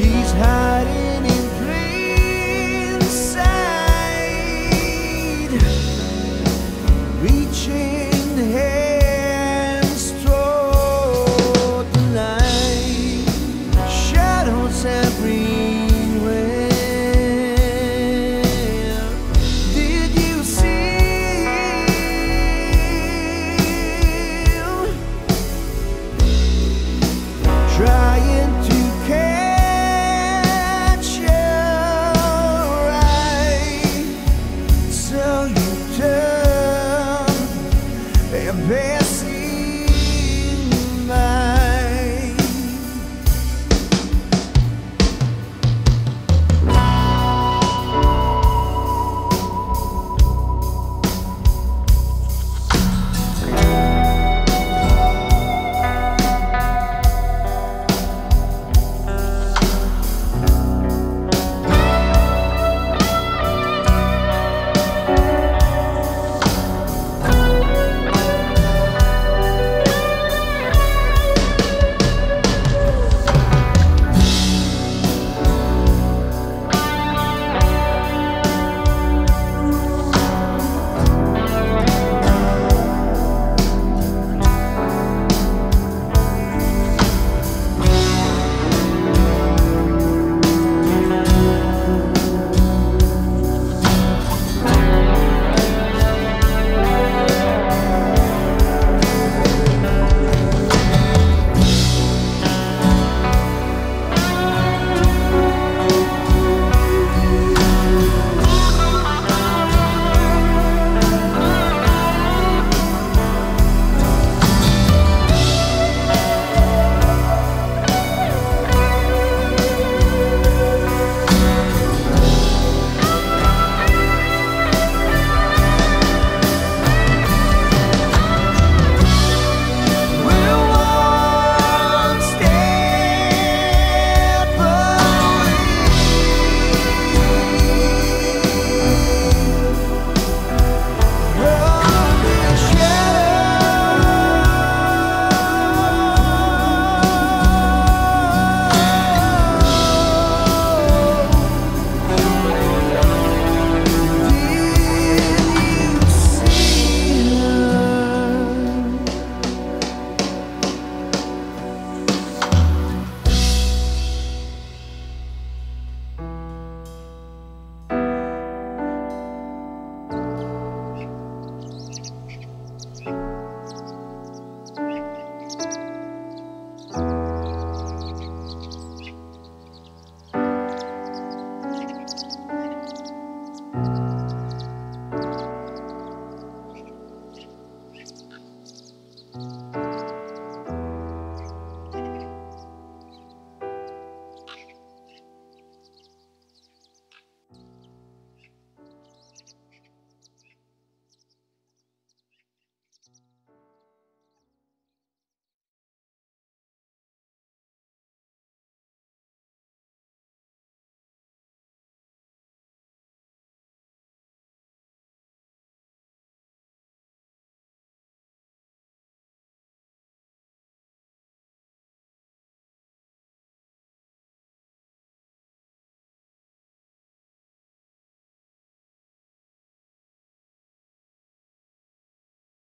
She's hiding.